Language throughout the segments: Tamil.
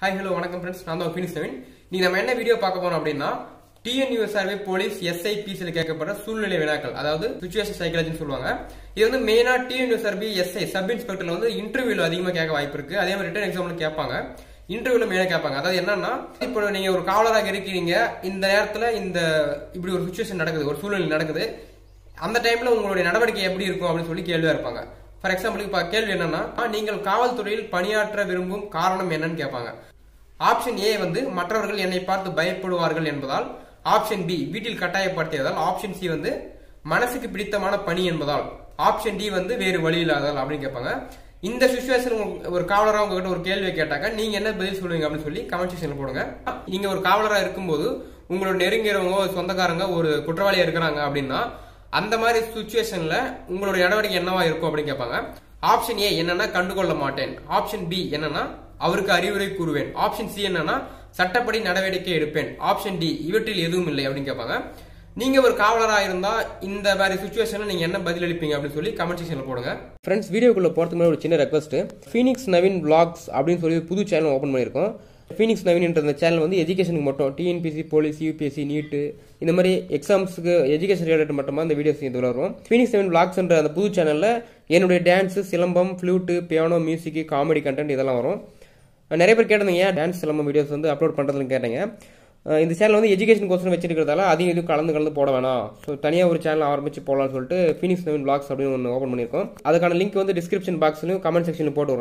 ஹாய் ஹலோ வணக்கம் ஃப்ரெண்ட்ஸ் நான் தான் ஃபினிஷ் செவன் நீ நம்ம என்ன வீடியோ பார்க்க போறோம் அப்படின்னா டிஎன்யூஎஸ்ஆர்வே போலீஸ் எஸ்ஐபிசியில் கேட்கப்பட்ட சூழ்நிலை வினாக்கள் அதாவது சுச்சுவேஷன் சைக்காலஜின்னு சொல்லுவாங்க. இது வந்து மெயினாக டிஎன்யூஎஸ்ஆர்பி எஸ்ஐ சப் இன்ஸ்பெக்டர்ல வந்து இன்டர்வியூல அதிகமாக கேட்க வாய்ப்பு இருக்கு. அதே மாதிரி ரிட்டர்ன் எக்ஸாம்ல கேட்பாங்க. இன்டர்வியூல மெயினாக கேட்பாங்க. அதாவது என்னன்னா இப்போ நீங்க ஒரு காவலராக இருக்கிறீங்க. இந்த நேரத்தில் இந்த இப்படி ஒரு சுச்சுவேஷன் நடக்குது ஒரு சூழ்நிலை நடக்குது. அந்த டைம்ல உங்களுடைய நடவடிக்கை எப்படி இருக்கும் அப்படின்னு சொல்லி கேள்வியா இருப்பாங்க. ஃபார் எக்ஸாம்பிள் இப்போ கேள்வி என்னன்னா நீங்கள் காவல்துறையில் பணியாற்ற விரும்பும் காரணம் என்னன்னு கேட்பாங்க. ஆப்ஷன் ஏ வந்து மற்றவர்கள் என்னை பார்த்து பயப்படுவார்கள் என்பதால் ஆப்ஷன் பி வீட்டில் கட்டாயப்படுத்தியதால் ஆப்ஷன் சி வந்து மனசுக்கு பிடித்தமான பணி என்பதால் ஆப்ஷன் டி வந்து வேறு வழி இல்லாததால் அப்படின்னு கேட்பாங்க. இந்த சுச்சுவேஷன் ஒரு காவலராக உங்ககிட்ட ஒரு கேள்வியை கேட்டாக்க நீங்க என்ன பதில் சொல்லுவீங்க அப்படின்னு சொல்லி கமெண்ட் செக்ஷன்ல போடுங்க. நீங்க ஒரு காவலராக இருக்கும்போது உங்களோட நெருங்கிறவங்க ஒரு சொந்தக்காரங்க ஒரு குற்றவாளியா இருக்கிறாங்க அப்படின்னா அந்த மாதிரி சுச்சுவேஷன்ல உங்களுடைய நடவடிக்கை என்னவா இருக்கும் அப்படின்னு கேட்பாங்க. ஆப்ஷன் ஏ என்னன்னா கண்டுகொள்ள மாட்டேன். ஆப்ஷன் பி என்னன்னா அவருக்கு அறிவுரை கூறுவேன். ஆப்ஷன் சி என்னன்னா சட்டப்படி நடவடிக்கை எடுப்பேன். ஆப்ஷன் டி இவற்றில் எதுவும் இல்லை அப்படின்னு கேட்பாங்க. நீங்க ஒரு காவலராக இருந்தா இந்த மாதிரி சுச்சுவேஷன்ல நீங்க என்ன பதில் அளிப்பீங்க அப்படின்னு சொல்லி கமெண்ட் செக்ஷன்ல போடுங்க. ஃப்ரெண்ட்ஸ் வீடியோக்குள்ள போறதுக்கு முன்னாடி ஒரு சின்ன ரெக்வஸ்ட் ஃபீனிக்ஸ் நவீன் பிளாக்ஸ் அப்படின்னு சொல்லி புது சேனல் ஓப்பன் பண்ணியிருக்கோம். ஃபீனிக்ஸ் நவீன்ன்ற அந்த சேனல் வந்து எஜுகேஷனுக்கு மட்டும் டிஎன்பிசி போலீஸ் யூபிஎஸ்சி நீட்டு இந்த மாதிரி எக்ஸாம்ஸுக்கு எஜுகேஷன் ரிலேட்டட் மட்டுமா இந்த வீடியோஸ் இது வரும். ஃபீனிக்ஸ் நவீன் பிளாக்ஸ்ன்ற அந்த புது சேனலில் என்னுடைய dance silambam flute piano music comedy content இதெல்லாம் வரும். நிறைய பேர் கேட்டிருந்தீங்க ஏன் டான்ஸ் சிலம்பம் வீடியோஸ் வந்து அப்லோட் பண்ணுறதுன்னு கேட்டீங்க. இந்த சேனல் வந்து எஜுகேஷன் கோர்ஸ் வச்சிருக்கிறதால அதையும் இதுவும் கலந்து கலந்து போட வேணாம். ஸோ தனியாக ஒரு சேனல் ஆரம்பிச்சு போடலாம்னு சொல்லிட்டு ஃபீனிக்ஸ் நவீன் பிளாக்ஸ் அப்படின்னு ஒன்று ஓப்பன் பண்ணியிருக்கோம். அதுக்கான லிங்க் வந்து டிஸ்கிரிப்ஷன் பாக்ஸ்லையும் கமெண்ட் செக்ஷனில் போட்டு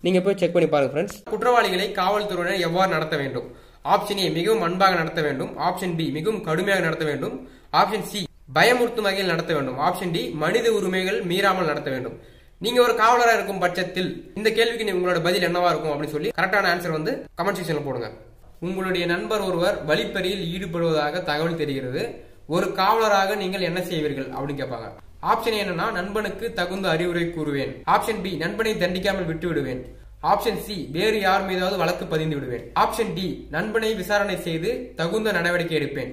நீங்க போய் செக் பண்ணி பாருங்க ஃப்ரெண்ட்ஸ் குற்றவாளிகளை காவல்துறையினர் எவ்வாறு நடத்த வேண்டும்? ஆப்ஷன் ஏ மிகவும் அன்பாக நடத்த வேண்டும். ஆப்ஷன் பி மிகவும் கடுமையாக நடத்த வேண்டும். ஆப்ஷன் சி பயமுறுத்தும் வகையில் நடத்த வேண்டும். ஆப்ஷன் டி மனித உரிமைகள் மீறாமல் நடத்த வேண்டும். நீங்க ஒரு காவலராக இருக்கும் பட்சத்தில் இந்த கேள்விக்கு நீ- உங்களோட பதில் என்னவா இருக்கும் அப்படின்னு சொல்லி கரெக்டான ஆன்சர் வந்து கமெண்ட் செக்ஷன்ல போடுங்க. உங்களுடைய நண்பர் ஒருவர் வழிப்பறியில் ஈடுபடுவதாக தகவல் தெரிகிறது. ஒரு காவலராக நீங்கள் என்ன செய்வீர்கள் அப்படின்னு கேட்பாங்க. ஆப்ஷன் என்னன்னா நண்பனுக்கு தகுந்த அறிவுரை கூறுவேன். ஆப்ஷன் பி நண்பனை தண்டிக்காமல் விட்டு விடுவேன் ஆப்ஷன் சி வேறு யார் மீதாவது வழக்கு பதிந்து விடுவேன் ஆப்ஷன் டி நண்பனை விசாரணை செய்து தகுந்த நடவடிக்கை எடுப்பேன்.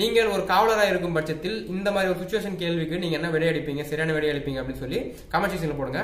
நீங்கள் ஒரு காவலராக இருக்கும் பட்சத்தில் இந்த மாதிரி ஒரு சுச்சுவேஷன் கேள்விக்கு நீங்க என்ன விடையடிப்பீங்க சரியான விடையடிப்பீங்க அப்படின்னு சொல்லி கமெண்ட் செக்ஷன்ல போடுங்க.